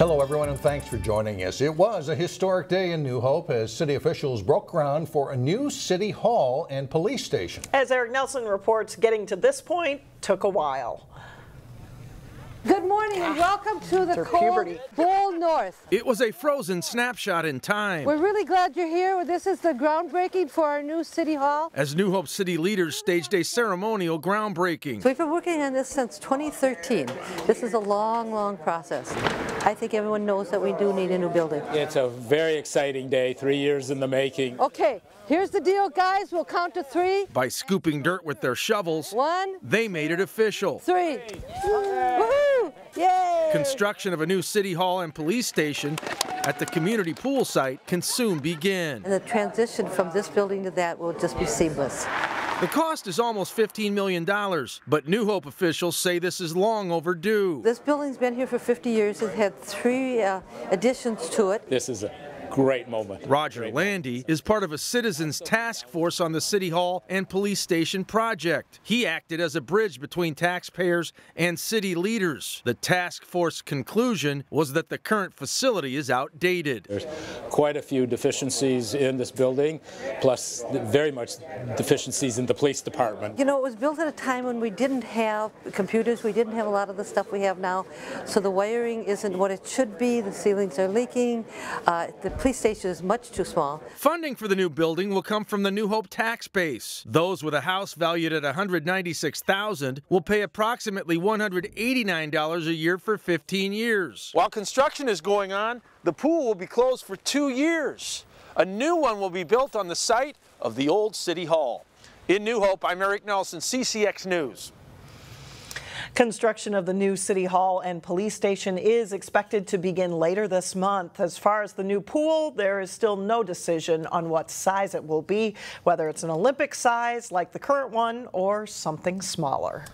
Hello, everyone, and thanks for joining us. It was a historic day in New Hope as city officials broke ground for a new city hall and police station. As Eric Nelson reports, getting to this point took a while. Good morning and welcome to the cold puberty. Bowl North. It was a frozen snapshot in time. We're really glad you're here. This is the groundbreaking for our new city hall. As New Hope City leaders staged a ceremonial groundbreaking. So we've been working on this since 2013. This is a long, long process. I think everyone knows that we do need a new building. It's a very exciting day, three years in the making. Okay, here's the deal, guys. We'll count to three. By scooping dirt with their shovels, One, they made it official. three. Woohoo! Yay! Construction of a new city hall and police station at the community pool site can soon begin. And the transition from this building to that will just be seamless. The cost is almost $15 million, but New Hope officials say this is long overdue. This building's been here for 50 years. It had three uh, additions to it. This is a great moment. Roger Landy is part of a citizens task force on the City Hall and Police Station project. He acted as a bridge between taxpayers and city leaders. The task force conclusion was that the current facility is outdated. There's quite a few deficiencies in this building, plus very much deficiencies in the police department. You know, it was built at a time when we didn't have computers, we didn't have a lot of the stuff we have now, so the wiring isn't what it should be, the ceilings are leaking, uh, the police station is much too small. Funding for the new building will come from the New Hope tax base. Those with a house valued at 196,000 will pay approximately $189 a year for 15 years. While construction is going on, the pool will be closed for two years. A new one will be built on the site of the old City Hall. In New Hope, I'm Eric Nelson, CCX News. Construction of the new City Hall and police station is expected to begin later this month. As far as the new pool, there is still no decision on what size it will be, whether it's an Olympic size like the current one or something smaller.